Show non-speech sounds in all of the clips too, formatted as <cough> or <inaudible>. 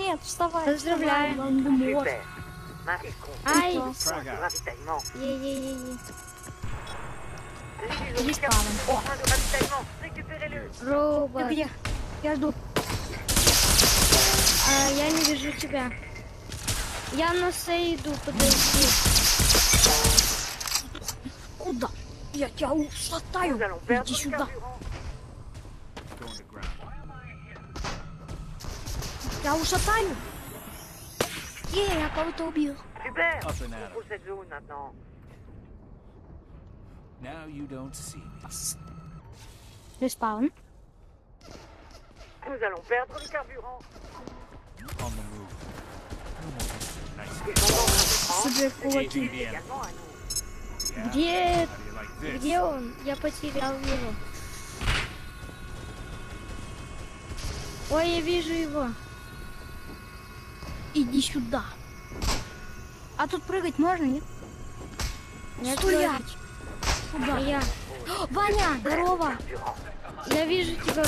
Нет, вставай. Поздравляю. вставай, он не может. Super. Marie compte Ай, point de ravitaillement. є-є-є-є. Les Есть autres палом. point de ravitaillement. Récupérez-le. Ты Робот. где? Я жду. А, я не вижу тебя. Я на С иду, подожди. Куда? Я тебя ушатаю. Nous allons perdre Иди le сюда. Я ушатаю. Е, я кого-то убил. Super. Up and at 'em. Contrôle cette zone maintenant. Now you don't see me. Респаун. Nous allons perdre le carburant. On the move. Come on, nice. Ils sont en train de prendre. Себе кулаки. Également à nous. Где, где он? Я потерял его. Ой, я вижу его. Иди сюда. А тут прыгать можно, нет? Я Стоять. Куда? я, Ваня, здорово. Я вижу тебя,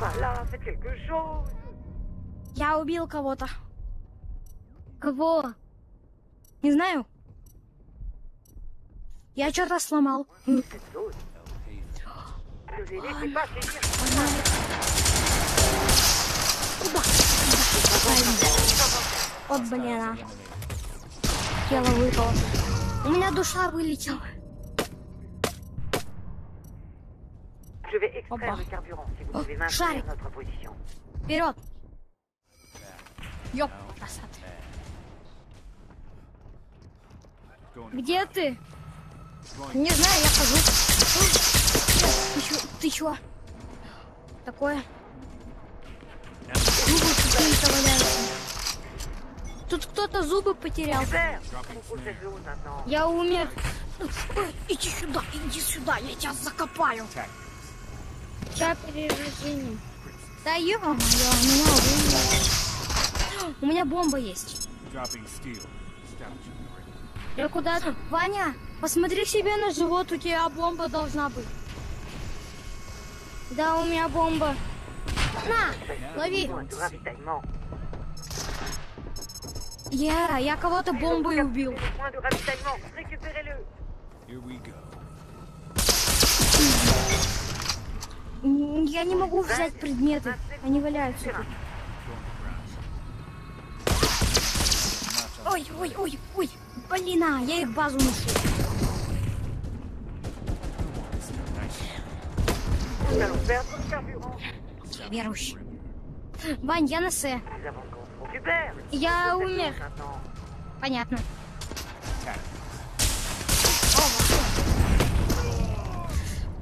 faites quelque chose. Я убил кого-то. Кого? Не знаю. Я что-то сломал. Вот, блин, а. Тело выпало. У меня душа вылетела. Опа. О, шарик. Вперед. Ёп, красавцы. Где ты? Не знаю, я хожу. Ты чё? Ты чё? Такое? Зубы какие-то валяются. Тут кто-то зубы потерял. Я умер. Ой, иди сюда, иди сюда, я тебя закопаю. Сейчас перерождение. Да ё-моё, меня убили. У меня бомба есть. Я куда-то. Ваня, посмотри себе на живот, у тебя бомба должна быть. Да, у меня бомба. На, лови. Я, я кого-то бомбой убил. Я не могу взять предметы, они валяются. Ой, ой, ой, ой, блин, а, я их базу ношу. Верующий. Вань, я на С. Я умер. Понятно.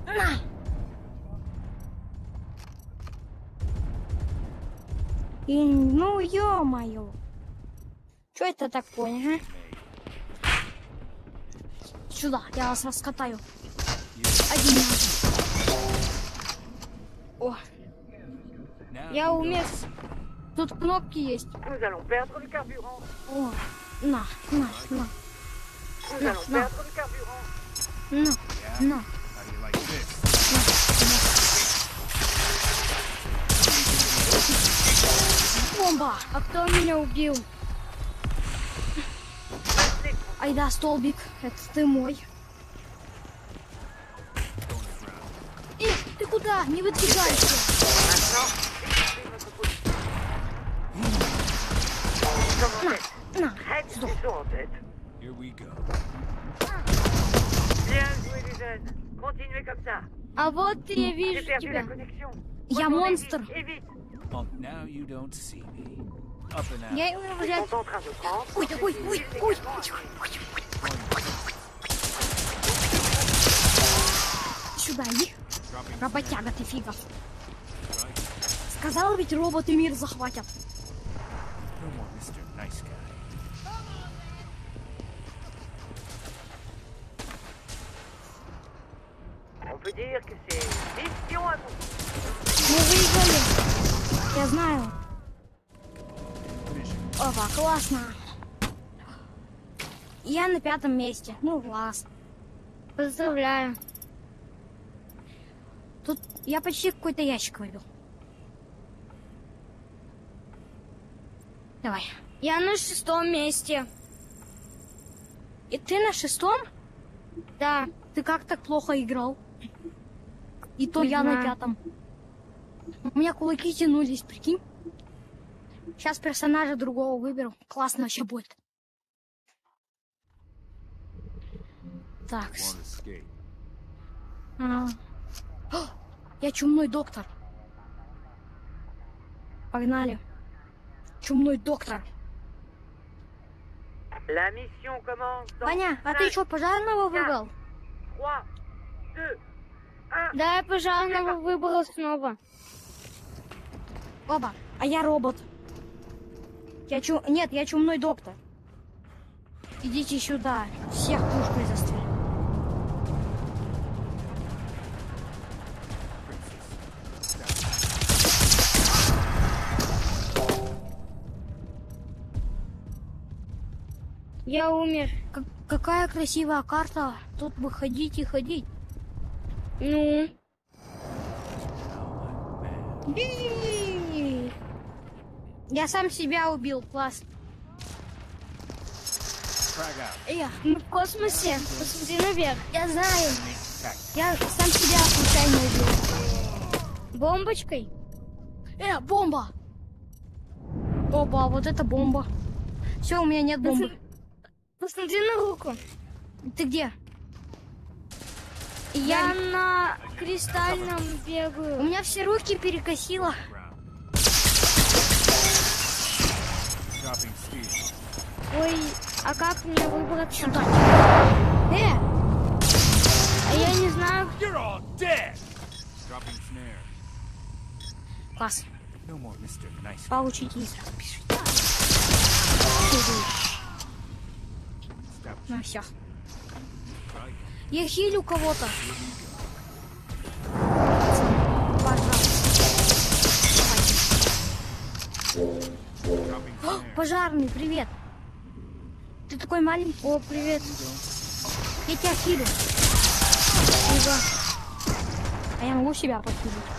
На! И, ну, ё-моё. Что это такое, а? Сюда, я вас раскатаю. Один. О. Я умес. Тут кнопки есть. О, на, на, на. На, на. На, на. Бомба! А кто меня убил? Айда, столбик, это ты мой. Эй, ты куда? Не выдвигайся. На, на. Tête. Here we go. Bien joué les jeunes. Continuez comme ça. А вот я J'ai вижу perdu la тебя. connexion. Я монстр. Oh, now you don't see me. Up and out. Я его de prendre. Ой, ой, ой, ой. Сюда, иди. Работяга ты фига! Сказал ведь роботы мир захватят. Мы выиграли. Я знаю. Опа, классно. Я на пятом месте. Ну, класс. Поздравляю. Я почти какой-то ящик выбил. Давай. Я на шестом месте. И ты на шестом? Да. Ты как так плохо играл? И то Не я на знаю. пятом. У меня кулаки тянулись, прикинь. Сейчас персонажа другого выберу. Классно вообще будет. Так. а. Я чумной доктор. Погнали. Чумной доктор. La mission commence dans Ваня, а ты 5, что, пожарного выбрал? 3, 2, 1. Да, я пожарного выбрала снова. Оба. А я робот. Я чу... Нет, я чумной доктор. Идите сюда. Всех пушкой застрелю. Я умер. Как- какая красивая карта. Тут бы ходить и ходить. Ну, Би! Я сам себя убил. Класс. Эх, мы в космосе. Посмотри наверх. я знаю. Я сам себя случайно убил. Бомбочкой. Э, бомба! Оба, вот это бомба. Все, у меня нет бомбы. Ну Посмотри на руку. Ты где? Я, на кристальном бегаю. У меня все руки перекосило. Ой, а как мне выбраться? Сюда. Э! А я не знаю. Класс. Поучитесь, пишите. Ну все. Я хилю кого-то. О, пожарный, привет. Ты такой маленький. О, привет. Я тебя хилю. А я могу себя подхилить.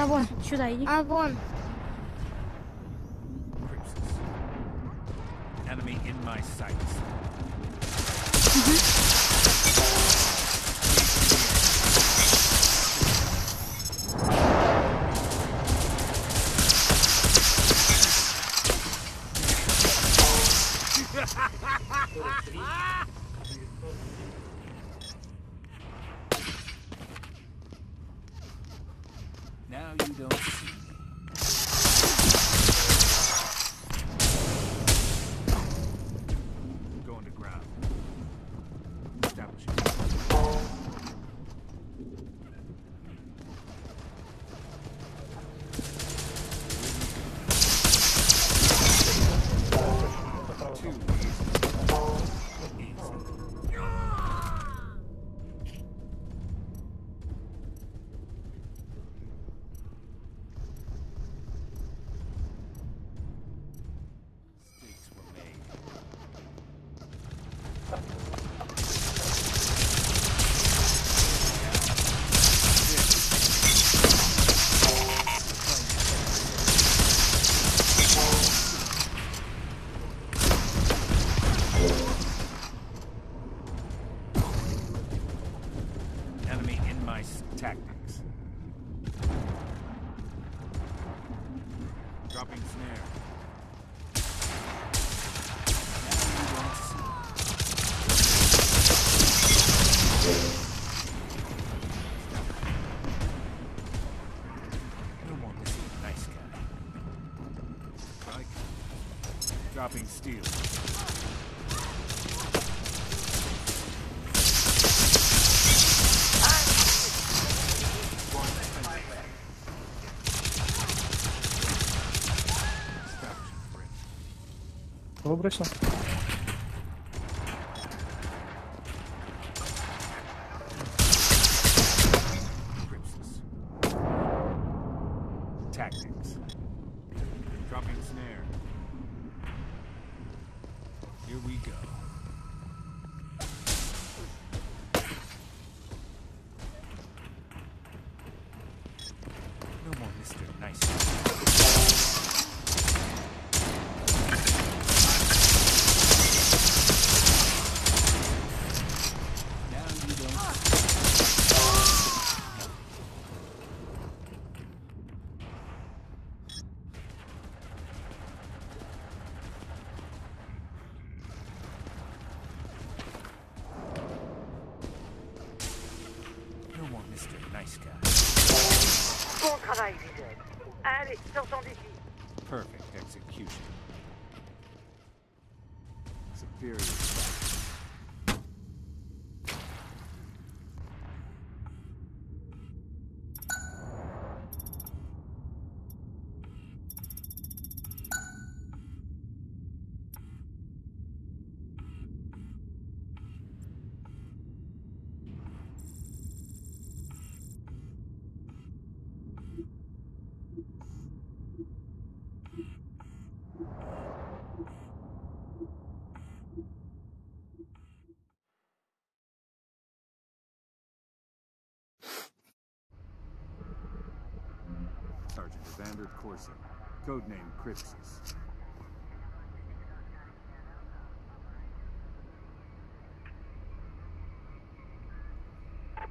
Да вон, сюда иди. А вон. Crypsis. Enemy in my sights. обречно. Tactics. Dropping snare. Here we go. standard Corsa, codename Crypsis.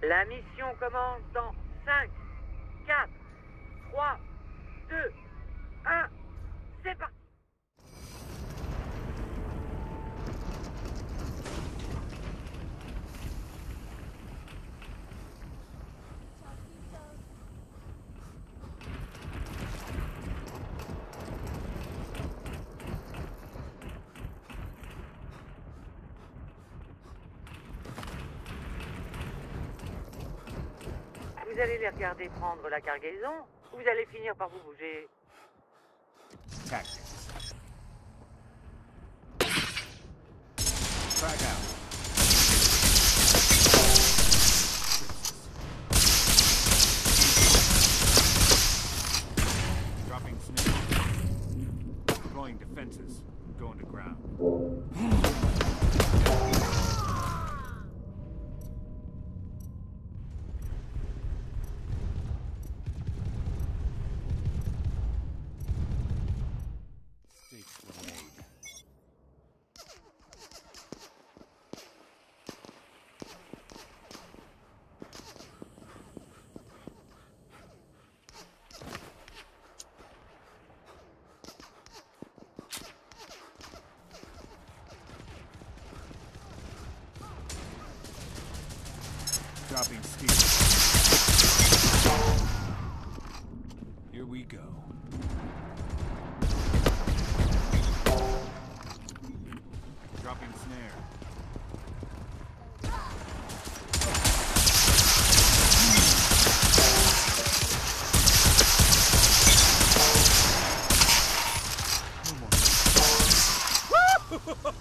La mission commence dans 5, 4, 3, 2, prendre la cargaison, vous allez finir par vous bouger. Out.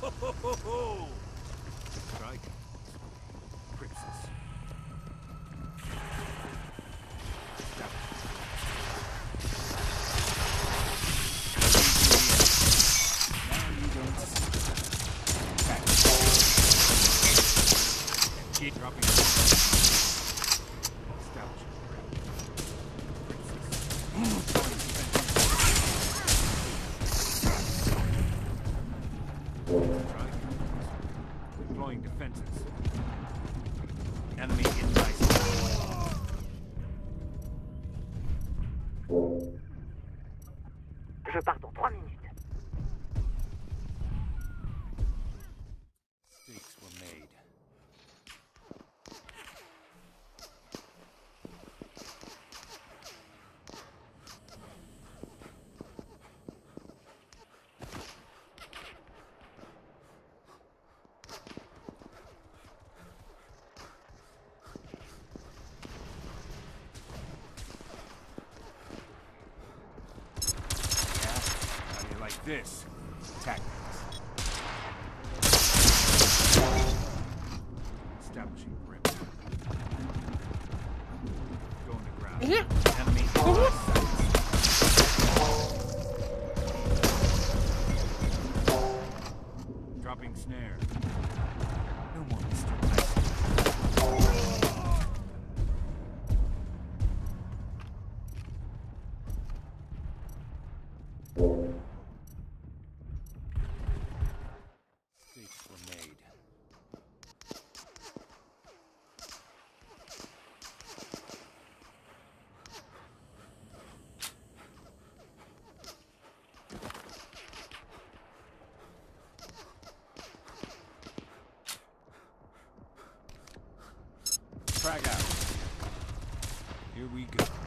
ho, ho, ho. this. frag out. Here we go.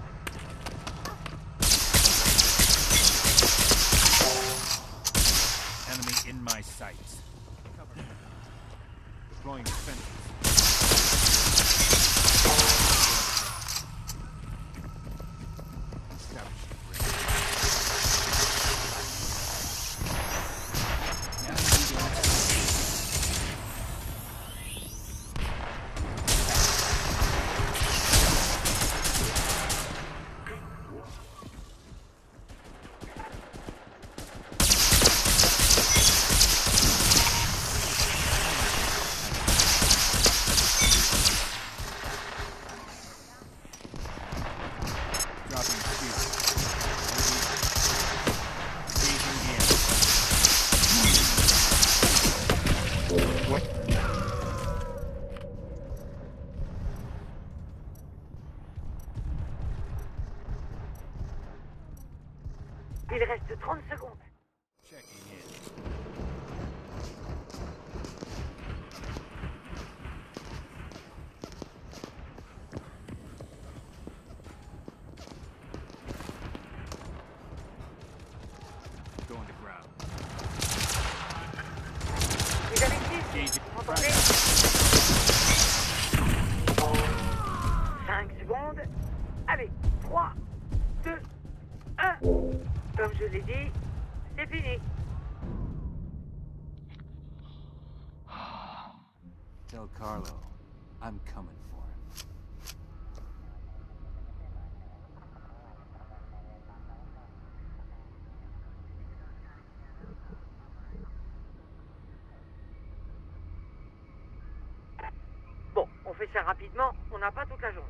fait ça rapidement, on n'a pas toute la journée.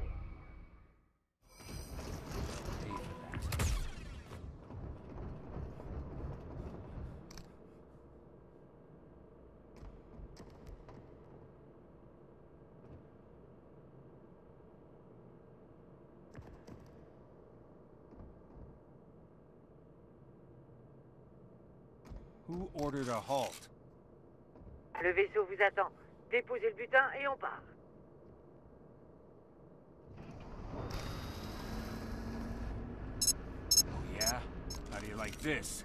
Who ordered a halt? Le vaisseau vous attend. Déposez le butin et on part. like this.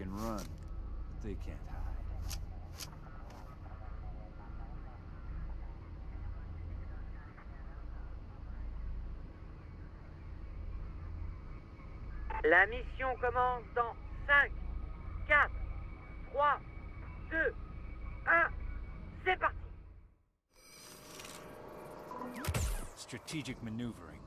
can run, but they can't hide. La mission commence dans 5, 4, 3, 2, 1. C'est parti. Strategic maneuvering.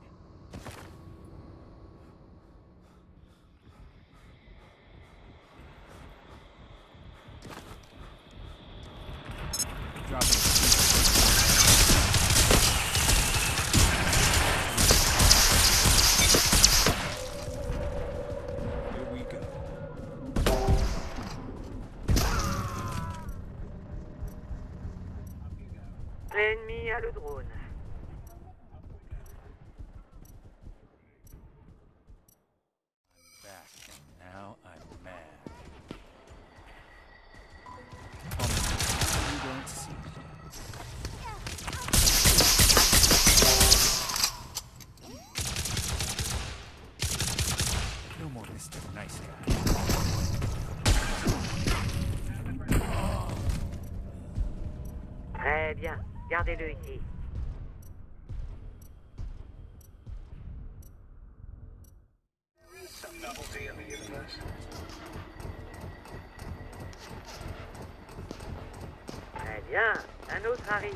Bien. Gardez-le ici. Très bien. Un autre arrive.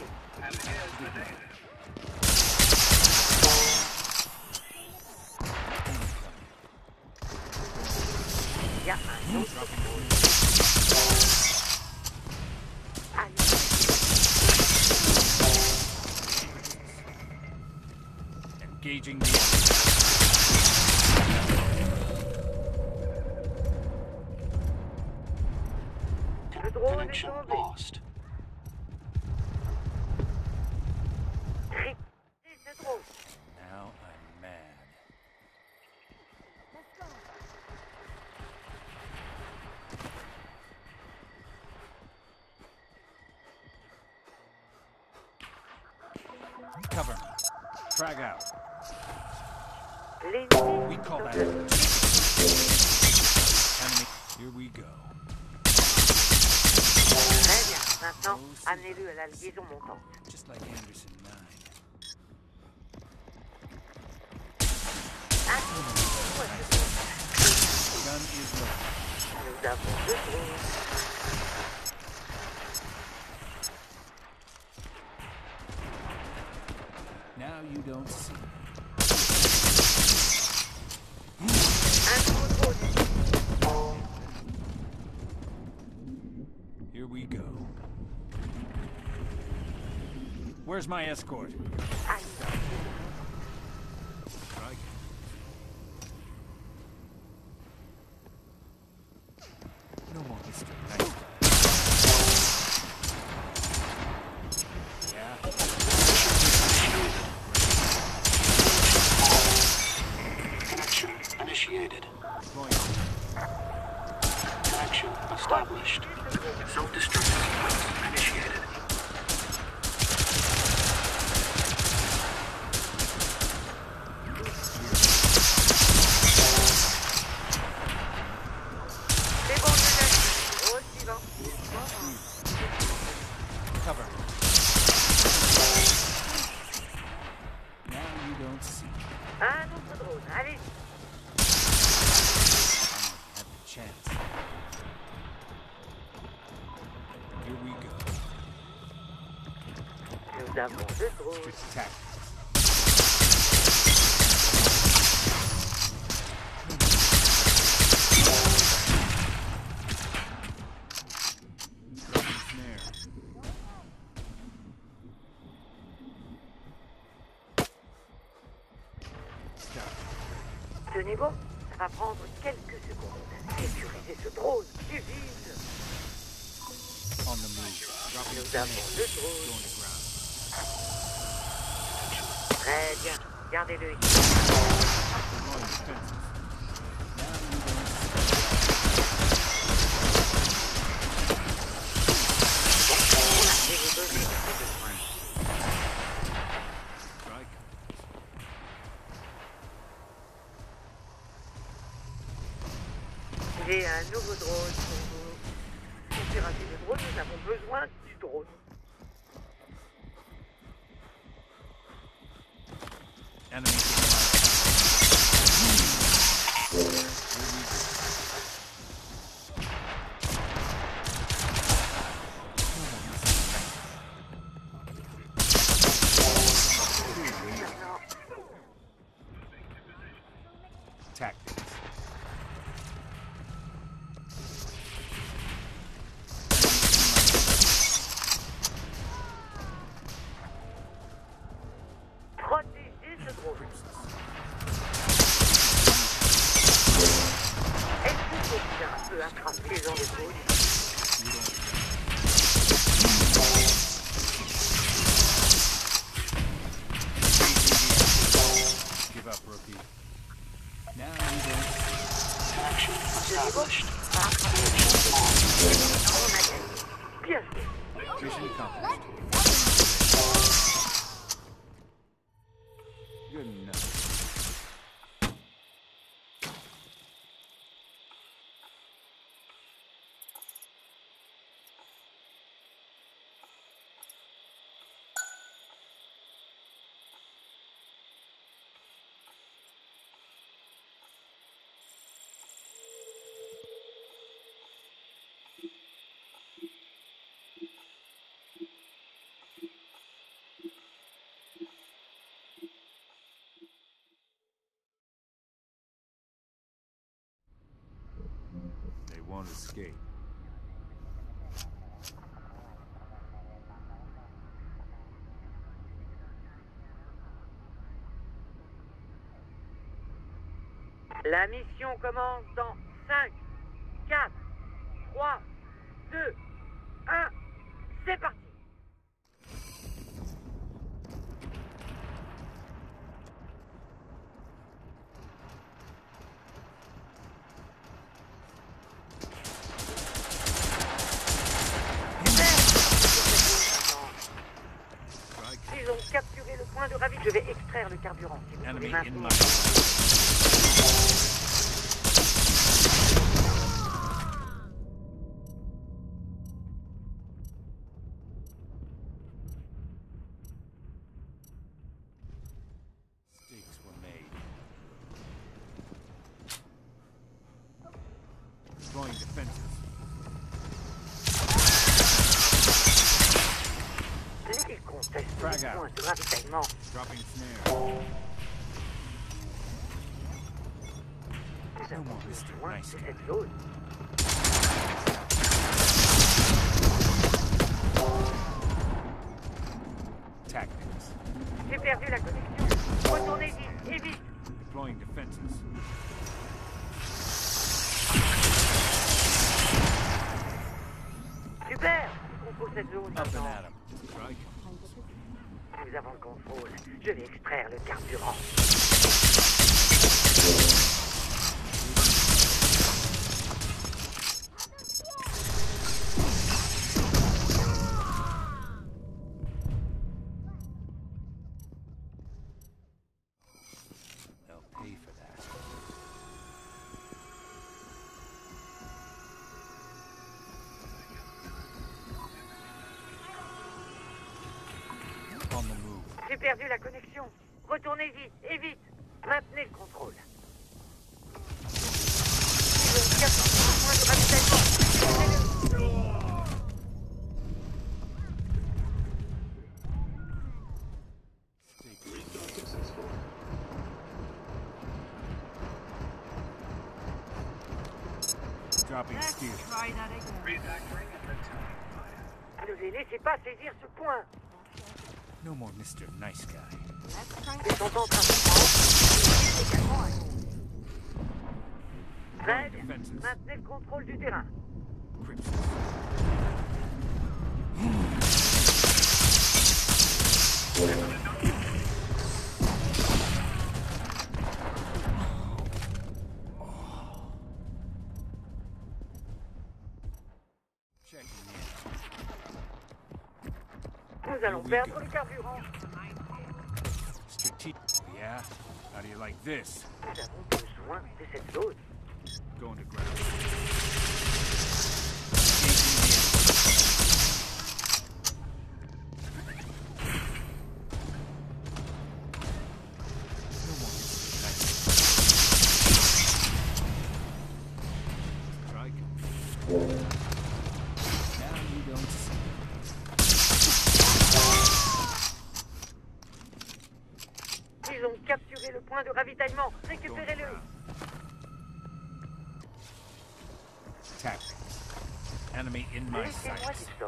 Il y a un autre. Engaging the enemy. Le drone est tombé. Récupérez ce drone. Now I'm mad. Cover me. Frag out. Enemy. Here we go. Maintenant, amenez-le à la. Just like Anderson 9. Activez-vous à ce drone. Gun is Where's my escort? No more Yeah. Connection initiated. Connection established. Self-destruct initiated. attraper dans les couilles. Won't escape. La mission commence dans 5, 4, 3, 2, 1. C'est parti Enemy voulez in maintenir. my. Mistakes were made. Deploying defenses. Frag out. point de ravitaillement. Dropping snare. Mr. Nice Guy. Tactics. J'ai perdu la connexion. Retournez vite, et vite. Deploying defenses. Super On contrôle cette zone maintenant. at 'em. Strike. Nous avons le contrôle. Je vais extraire le carburant. perdu la connexion. Retournez vite, et vite. Maintenez le contrôle. Ne les laissez pas saisir ce point No more Mr. Nice Guy. Zed, maintenez le contrôle du terrain. Crimson. Strategic. Yeah? How do you like this? Going to ground. Thank you. point de ravitaillement. Récupérez-le. Tap. Enemy in my sight. Mr.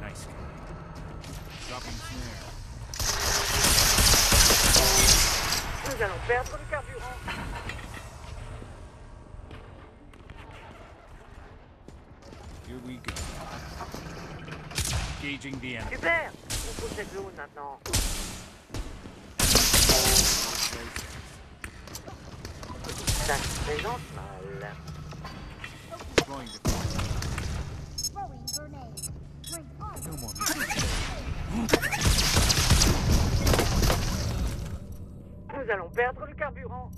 Nice guy. Dropping snare. Nous allons perdre le carburant. Here we go. Engaging the enemy. Hubert contrôle cette zone maintenant. Ça se présente mal. Nous allons perdre le carburant.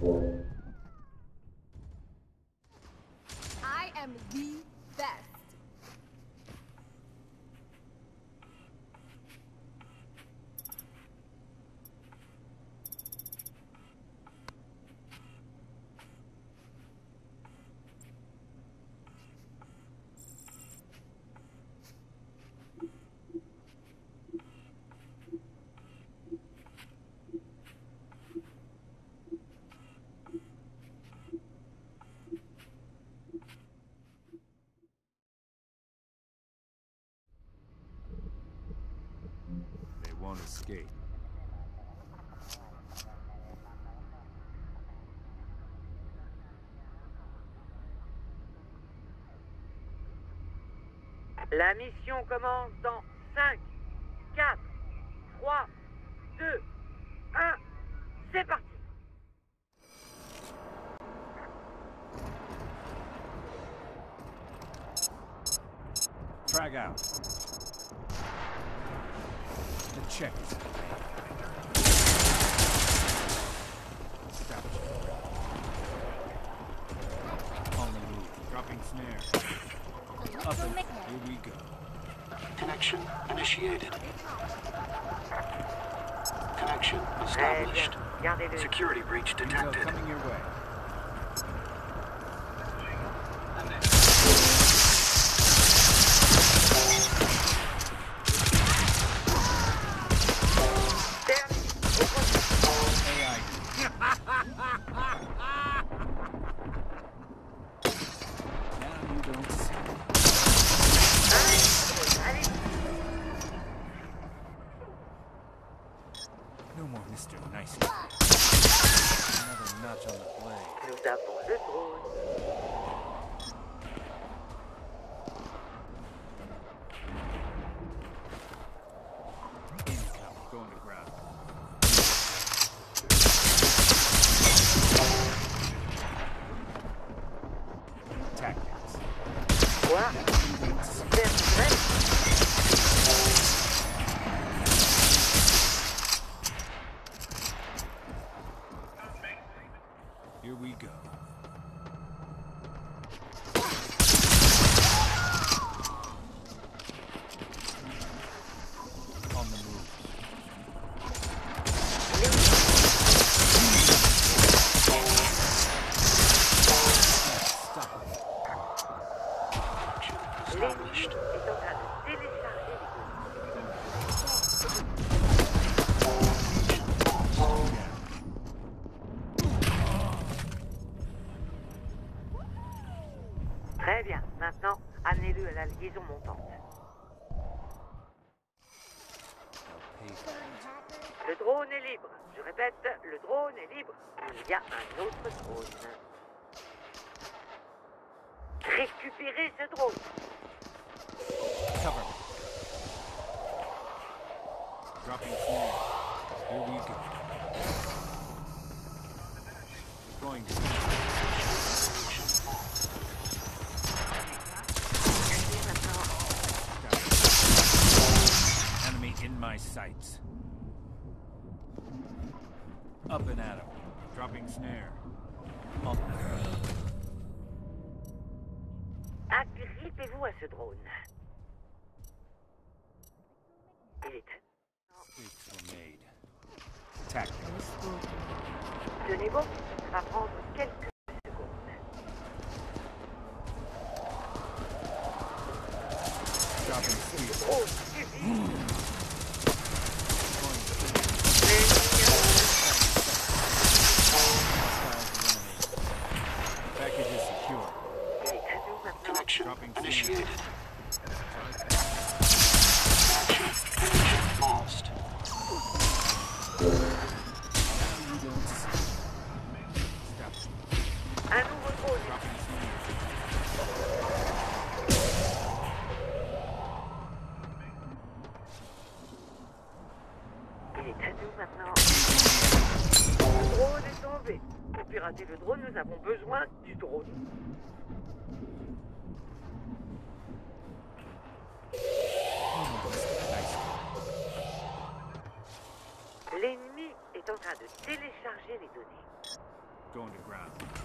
for escape. La mission commence dans 5, 4, 3, Jumping at him. Dropping snare. Oh. Agrippez-vous à ce drone. Il est... Tenez bon, ça va prendre quelques... secondes. located. going to ground.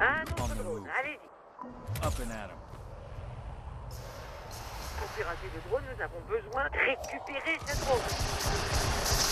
Un autre drone, allez-y. Up and at him. Pour pirater le drone, nous avons besoin de récupérer ce drone.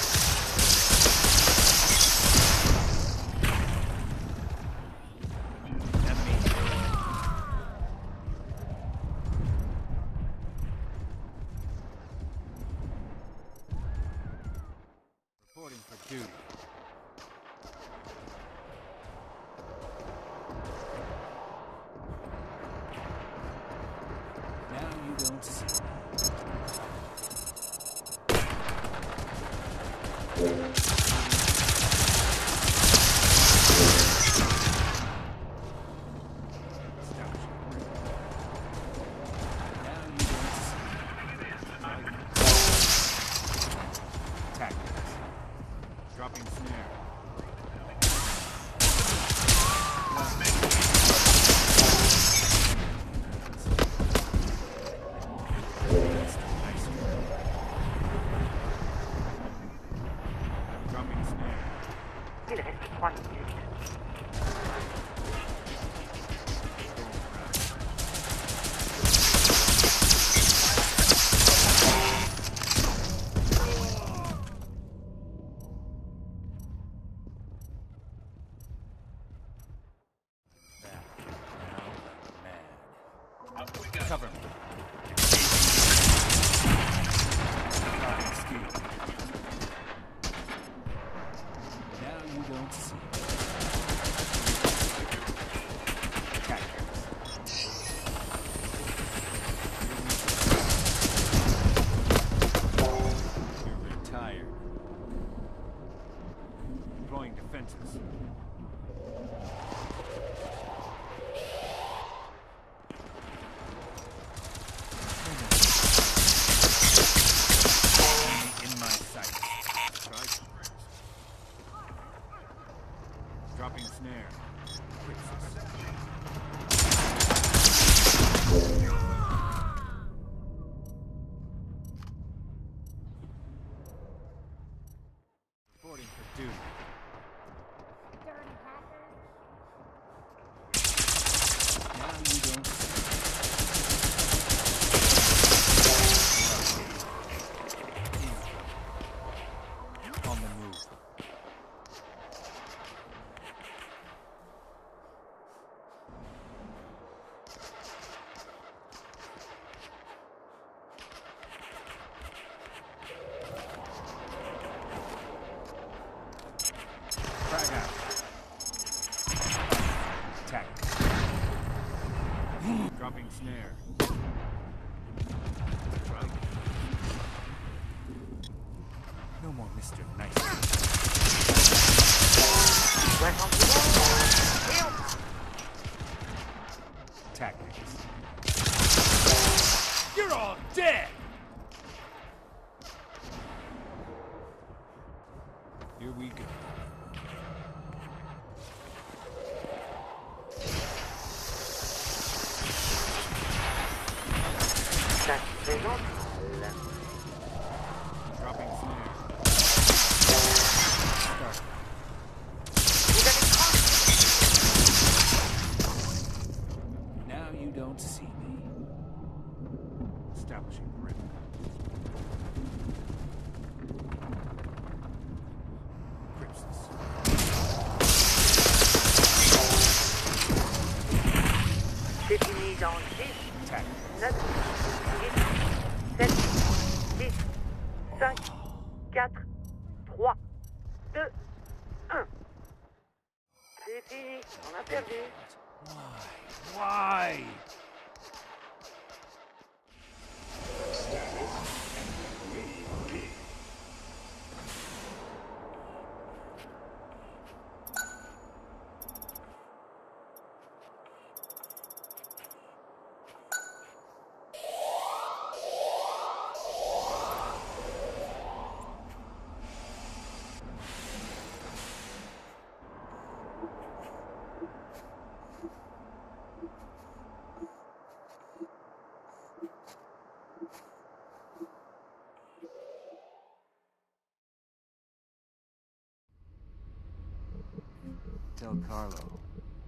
Carlo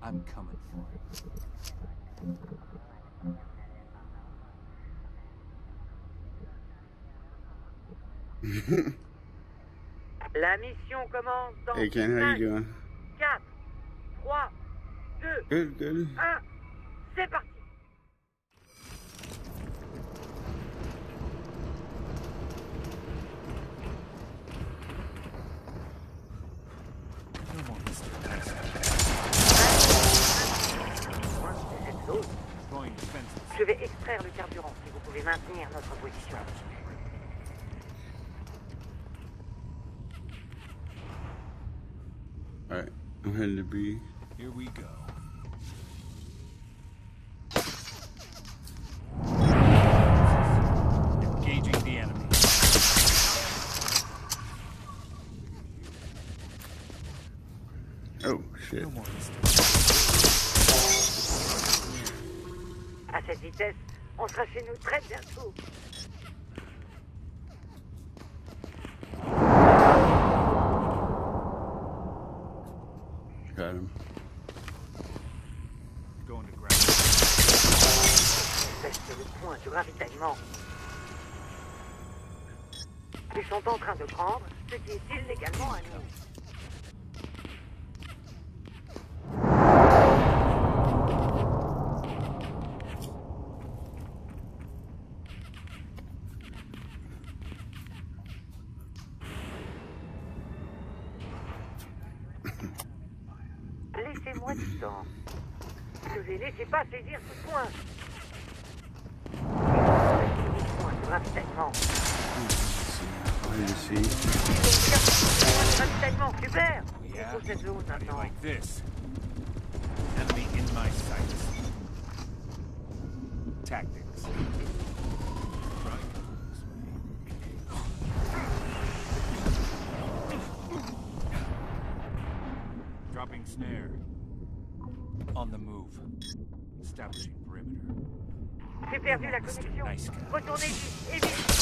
I'm coming for him. La mission commence dans hey, 5, 4, 3, 2, good, good. 1, c'est parti Je vais extraire le carburant si vous pouvez maintenir notre position. I'm heading to Here we go. rentrera chez nous très bientôt. Do you maintenant. like this? Enemy in my. Tactics. Dropping snare. On the move. Establishing perimeter. J'ai perdu la connexion. Nice. Retournez vite et vite.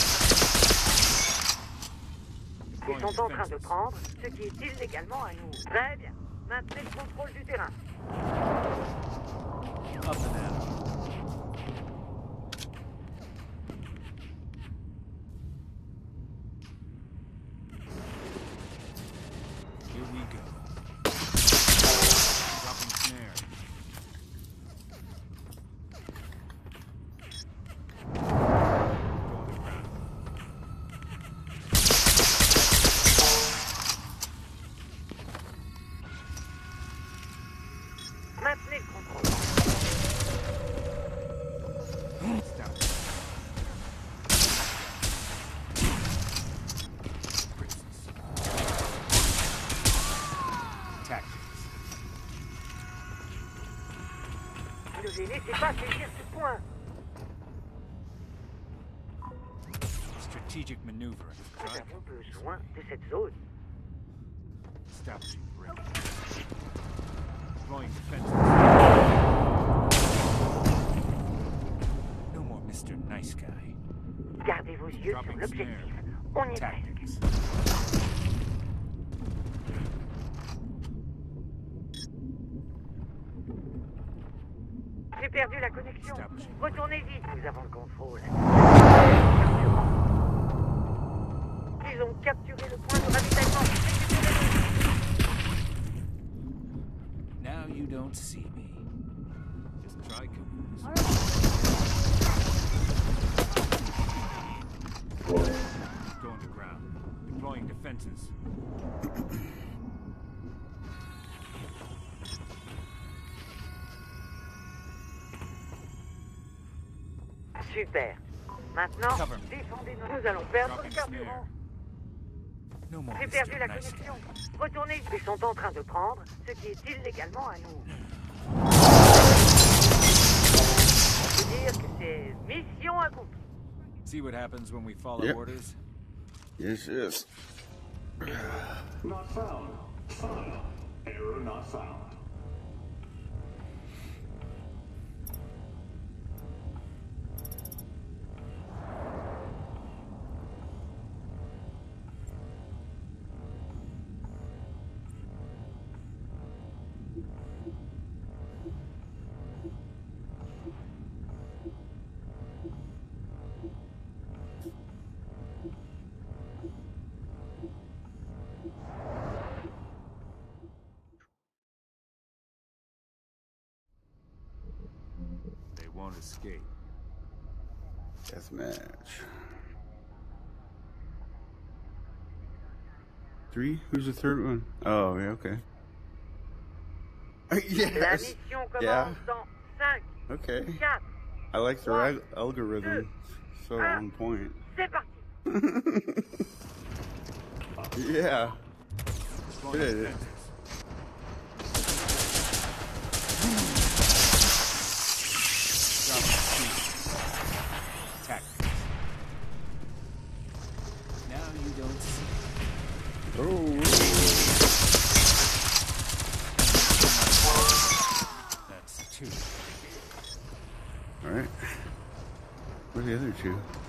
Ils sont en train de prendre ce qui est illégalement à nous. Très bien. Maintenez le contrôle du terrain. Up Strategic maneuvering. Nous Right? avons besoin de cette zone. Establishing perimeter. Deploying defenses. No more Mr. Nice Guy. Gardez vos yeux sur l'objectif. On y est perdu la connexion. Establishing. Retournez vite. Nous avons le contrôle. Ils ont capturé le point de ravitaillement. Now you don't see me. Just try caboose. Going to ground. Deploying defenses. <clears throat> Super. Maintenant, défendez-nous. Nous allons perdre le carburant. J'ai perdu la connexion. Retournez. Ils sont en train de prendre ce qui est illégalement à nous. On peut dire que c'est mission accomplie. See what happens when we follow Yep. orders? Yes, yes. Not found. File. Error not found. Three? Who's the third one? Oh, yeah, okay. <laughs> La yes. mission commence Yeah. dans 5, Okay. 4, I like the rag- algorithm. So Ah. on point. c'est parti. <laughs> yeah. Deploying Yeah. defenses. Dropping speed. Tactics. Now you don't see. That's two. Alright. Where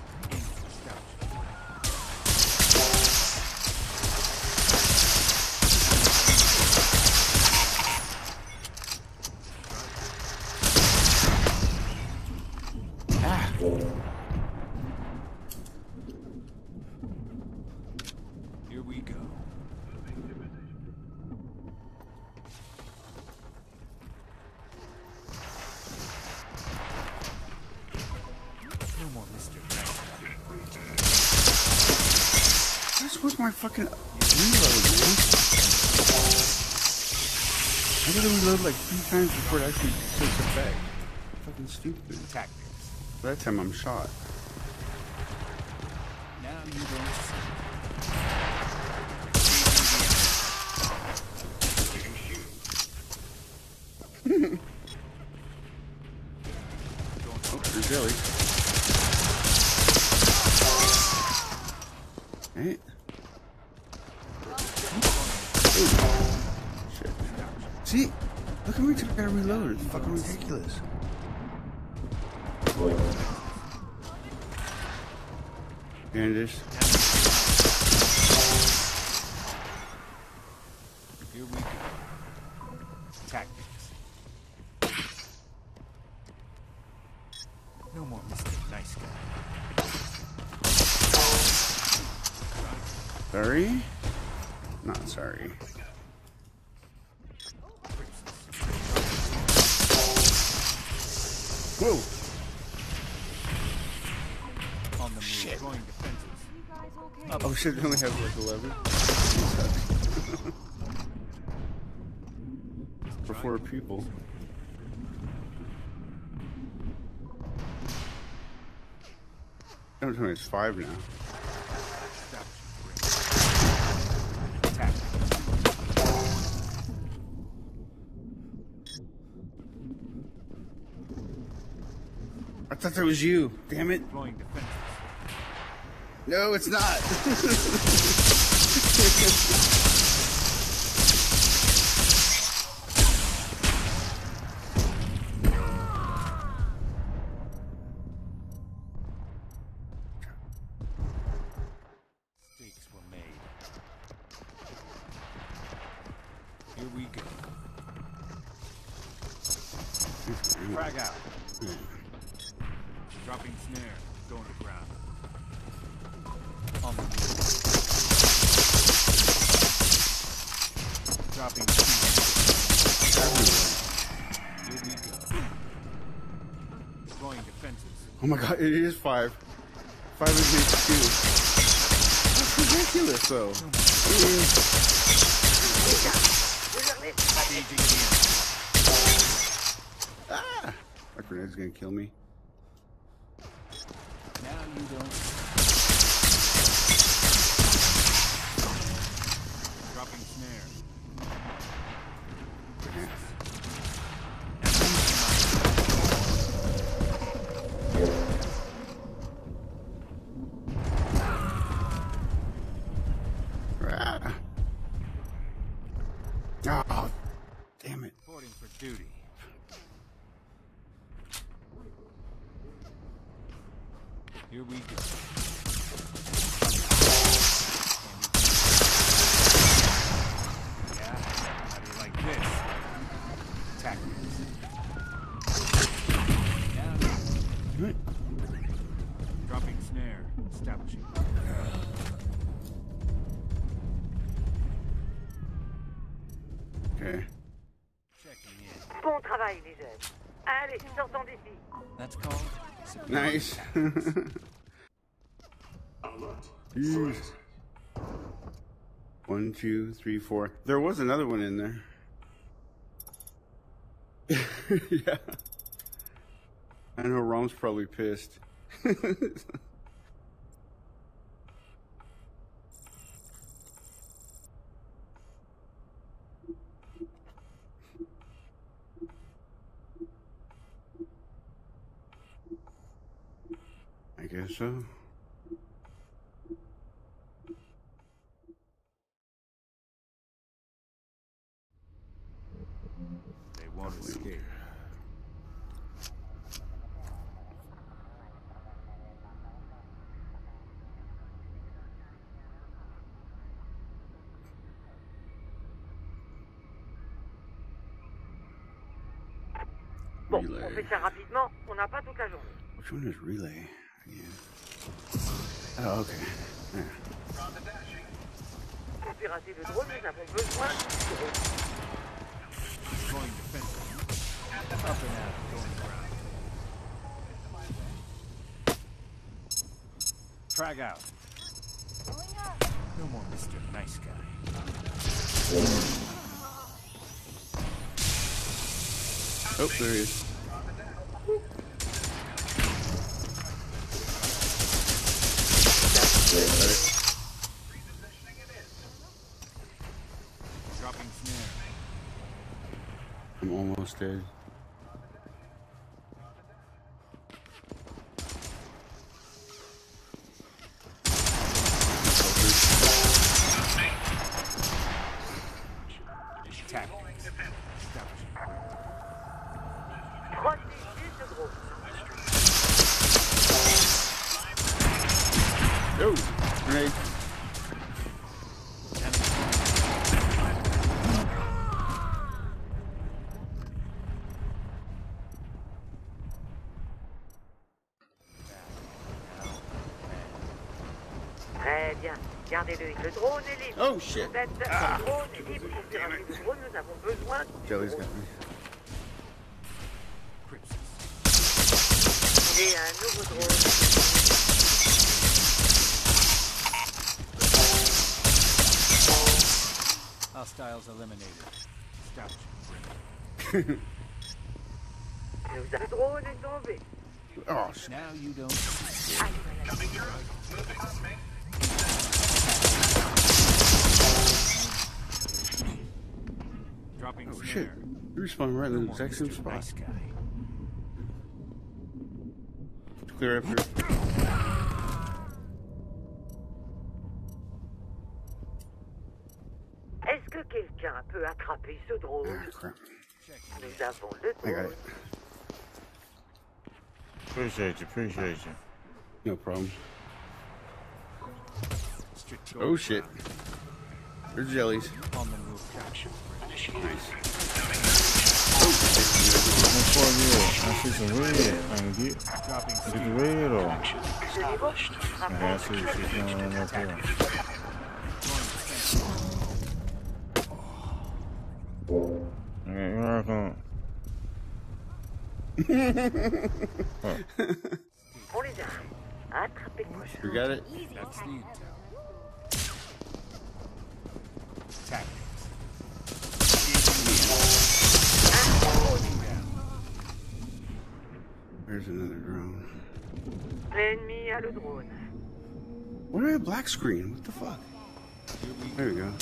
my fucking reload, man. I gotta reload like three times before it actually takes effect. Fucking stupid. Tactics. That time I'm shot. Now you don't And Shit, only have like 11. <laughs> For four people. Don't tell it's five now. I thought that was you. Damn it. Deploying defenses. No, it's not. Mistakes were made. Here we go. Frag out. Dropping snare. Going to ground. Move. Dropping. Here we go. Deploying defenses. Oh my god, it is five. Five is makes two. That's ridiculous, though. Staging Ah! My grenade's gonna kill me. <laughs> One, two, three, four. There was another one in there. <laughs> yeah. I know Rom's probably pissed. <laughs> guess so. They won't escape. Bon, on fait ça rapidement, on n'a pas toute la journée. Which one is relay? Again. Oh, okay. Yeah. pirater le drone, nous avons besoin du drone. Deploying defenses. Up and out. Going ground. Frag out. No more Mr. Nice Guy. Oh, there he is. Dropping snare. I'm almost dead. Le drone est libre. Oh shit. Ah. Bête, le drone est libre pour pirater le drone, nous avons besoin du Jelly's got me. Crypsis. J'ai un nouveau drone. Hostiles eliminated. Establishing Nous avons- Le drone est tombé. Oh shit. Now you don't. Dropping Oh snare. shit. You respawn right in the exact same spot. Nice Guy. Clear up here. Est-ce que quelqu'un peut attraper ce drone Ah, crap. Nous avons le I got drone. it. Appreciate you, appreciate you. No problem. Oh shit. There's jellies. On the move. Capture. How far you at? I see some red. I can get. Dropping See the red or? Ce niveau I see shit going on up here. Okay, here I come. On. Attrapez-moi. You got it? That's the intel. There's another drone. L'ennemi a le drone. Why do I have black screen? What the fuck? There we go.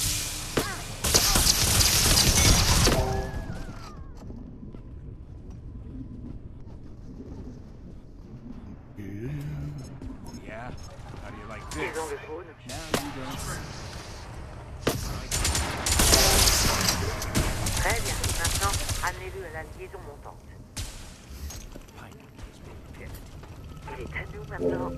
Yeah. How do you like this? ont le drone. Now you don't. Très bien. Maintenant, amenez-le à la liaison montante. 他努曼诺。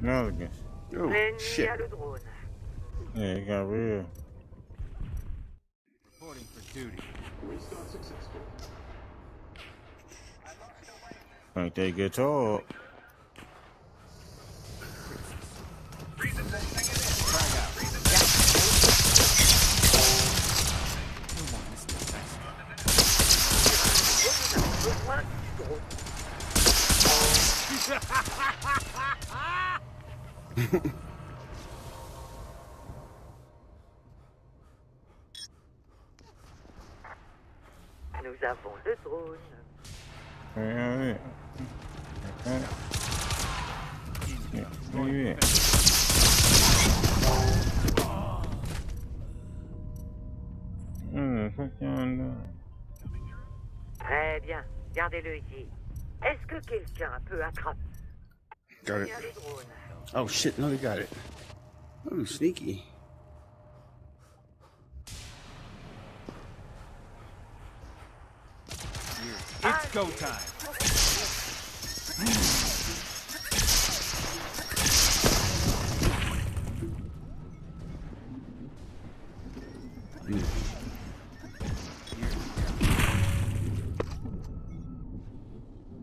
Another guess. Oh shit. a le drone. Yeah, it got real. Reporting for duty. Restart successful. Think they get told. No more Mr. Nice Guy. <laughs> Nous avons le drone. Oui, oui. Oui, Très bien, gardez-le ici. Est-ce que quelqu'un peut attraper Bien le drone. Oh shit, no, they got it. Oh, sneaky. It's go time.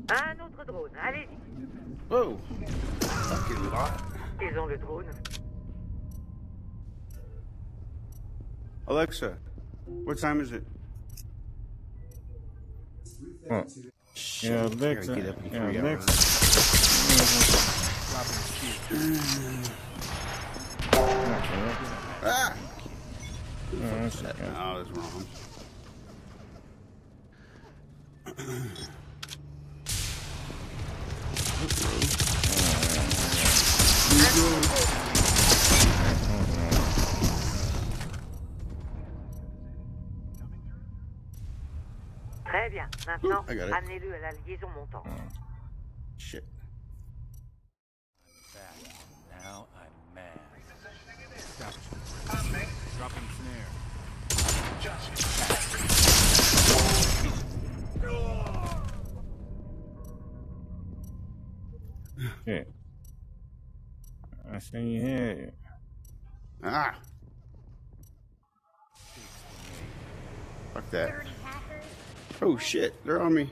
Un autre drone, allez-y. Whoa. Fucking lot. Ils ont le drone. Alexa, what time is it? Oh. Yeah, Alexa. Get up in Yeah, Alexa. Ah! Oh, that's okay. No, that's wrong. Très bien. Maintenant, amenez-le à la liaison montante. Shit. Back. Now I'm mad. Stop. Dropping snare. Shit. I see you here. Ah! Fuck that. Oh shit, they're on me.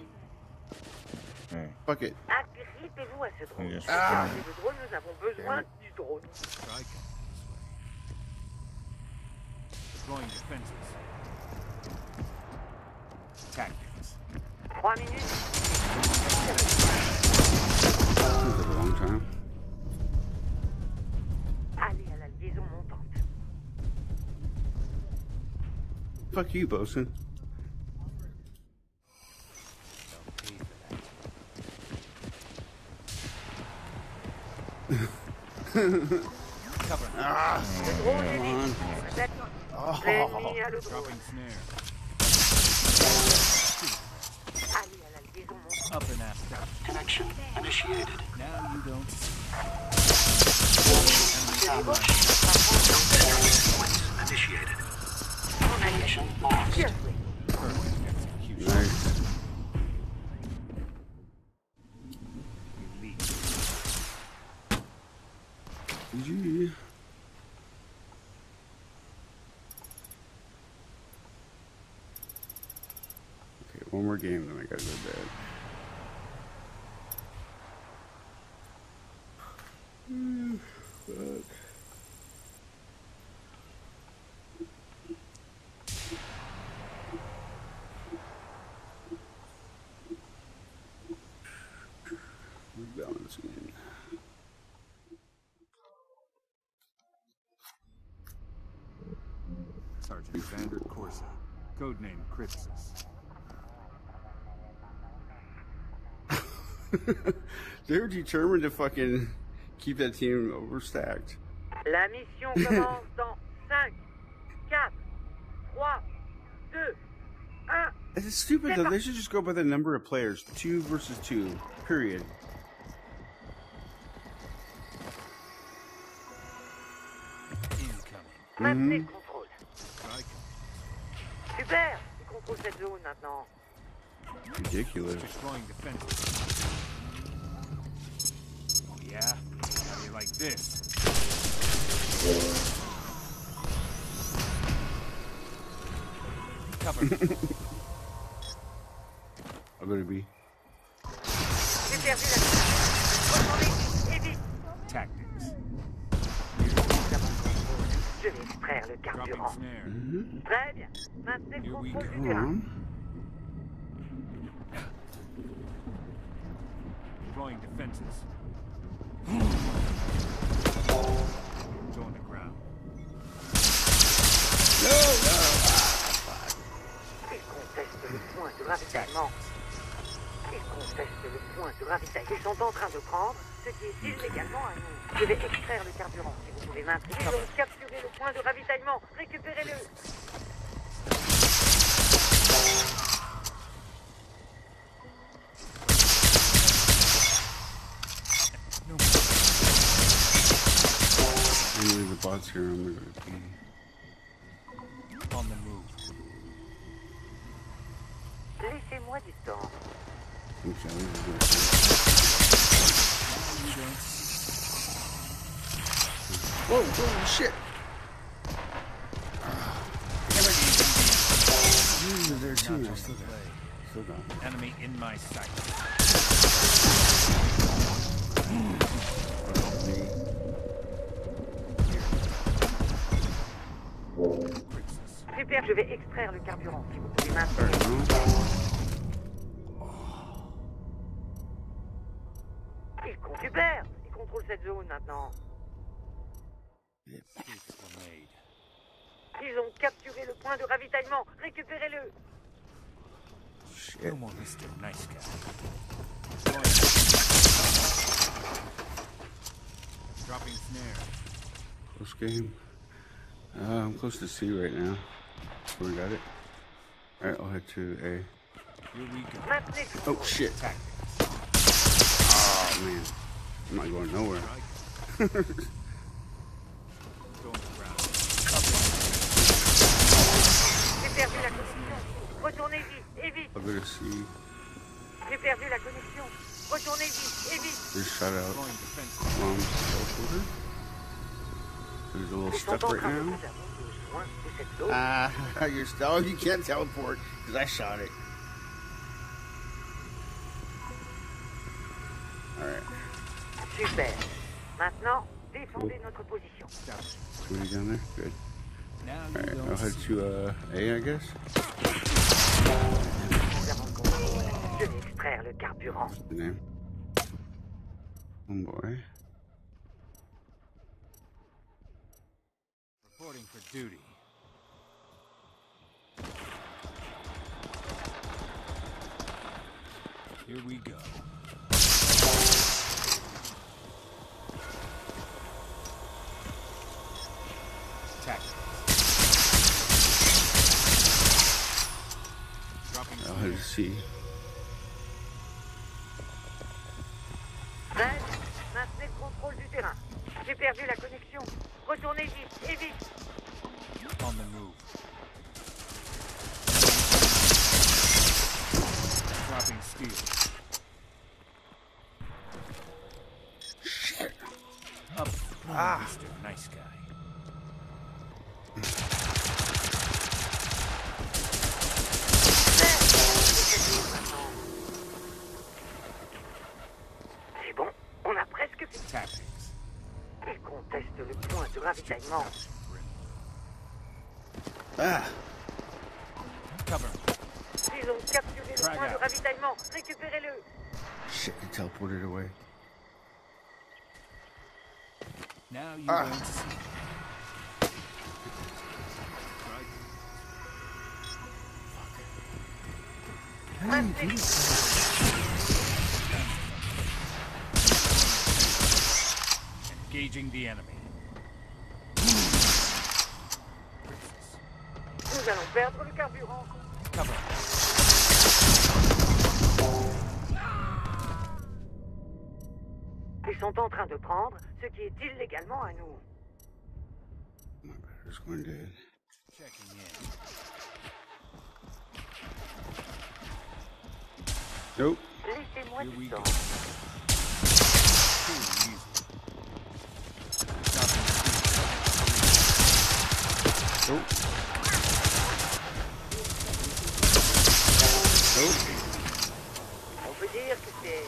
Hey. Fuck it. Agrippez-vous à ce drone. Yes. Ah. Regardez le drone, nous avons besoin du drone. Strike him this way. Deploying defenses. Tactics. Minutes. Took a long time. Fuck you, bosun. Cover. Ah! Le drone est Come on. Oh. L'ennemi a le drone. Dropping snare. Allez à la liaison montante. Up and ass down. Connection initiated. Now you don't. Sequence initiated. Connection lost. Elite. Okay, one more game, then I gotta go to bed. Mm, Fuck. Rebalancing. Sergeant Vander Corsa. Codename Crypsis. <laughs> They're determined to fucking keep that team overstacked. La mission <laughs> commence dans 5, 4, 3, 2, 1. It's stupid though. They should just go by the number of players. Two versus two. Period. Incoming. Mm-hmm. Maintenez le contrôle. Strike him. Super Tu contrôles cette zone maintenant. Ridiculous. Deploying defenses. Oh yeah? How do you like this? Cover. I'll go to B. J'ai perdu la extraire le carburant. snare. Mm-hmm. Très bien. Maintenez le Here we contrôle go. du terrain. Deploying defenses. Go on the ground. Ils contestent le point de ravitaillement. Ils contestent le point de ravitaillement. Ils sont en train de prendre ce qui est illégalement à nous. Je vais extraire le carburant. Si vous pouvez maintenir, ils ont capturé le point de ravitaillement. Récupérez-le. Here. On the move. Laissez-moi du temps. Whoa, shit! It. there too. Enemy in my sight. Super, je vais extraire le carburant. Il. Il contrôle cette zone maintenant. Ils ont capturé le point de ravitaillement. Récupérez-le. No more Mr. Nice Guy. Dropping snare. Close game? Uh, I'm close to C right now. We got it? Alright, I'll head to A. Here we go. Maintenez. Oh shit. Man. I'm not going nowhere. Going around. J'ai perdu la connexion. Retournez vite et vite. I'll go to C. J'ai perdu la connexion. Retournez vite et vite. Just shot out mom's. There's a little step right now. nous amener besoin de cette zone. Ah, <laughs> you're still, you can't teleport because I shot it. Alright, Super. Maintenant, défendez notre position. somebody down there? Good. Now Alright, I'll head to uh, A, I guess. Nous avons le contrôle. Je vais extraire le carburant. The name. Homeboy. reporting for duty. Here we go. C. Ben, maintenez le contrôle du terrain. J'ai perdu la connexion. Retournez vite et vite. Tactics. Ils contestent le point de ravitaillement. Ah, Cover. Ils ont capturé le point de out. ravitaillement. Récupérez-le. shit, he teleported away. Now you Ah. won't see. Right. Engaging the enemy. Nous allons perdre le carburant. Cover. Ils sont en train de prendre ce qui est illégalement à nous. My battery's going dead. Checking in. Nope. Laissez-moi Here we go. Nope. Nope. On peut dire que c'est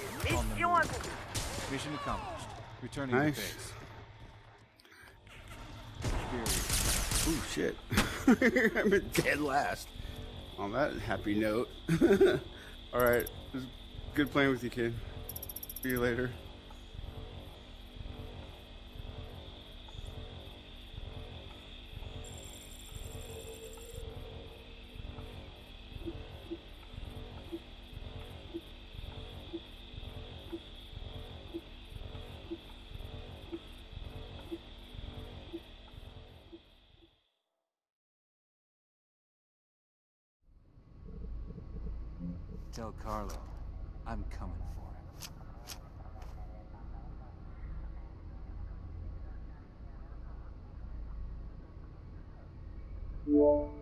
mission accomplished. Returning Nice. to base. Oh shit. <laughs> I'm dead last. On that happy note. <laughs> Alright. It was good playing with you, kid. See you later. Carlo, I'm coming for him. Yeah.